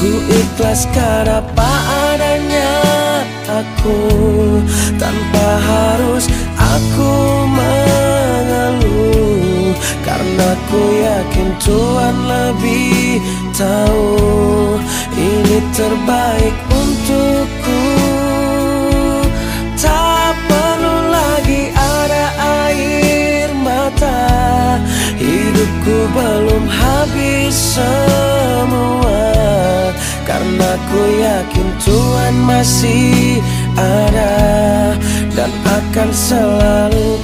Ku ikhlaskan apa adanya aku. Tanpa harus aku mengeluh. Karena ku yakin Tuhan lebih tahu. Ini terbaik untukku. Tak perlu lagi ada air mata. Hidupku belum habis Karena ku yakin Tuhan masih ada Dan akan selalu